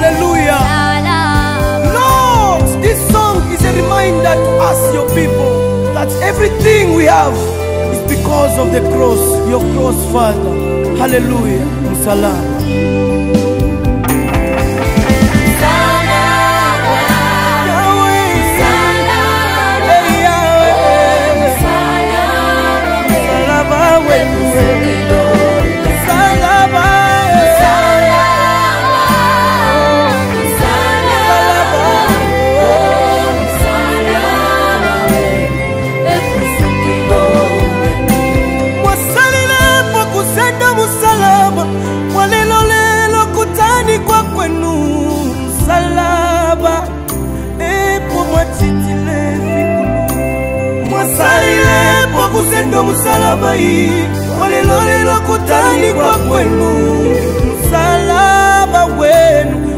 Hallelujah. Lord, this song is a reminder to us, your people, that everything we have is because of the cross, your cross, Father. Hallelujah. Salam. kusendo musalabai olelolelo kutali kwa kwenu. Msalaba wenu.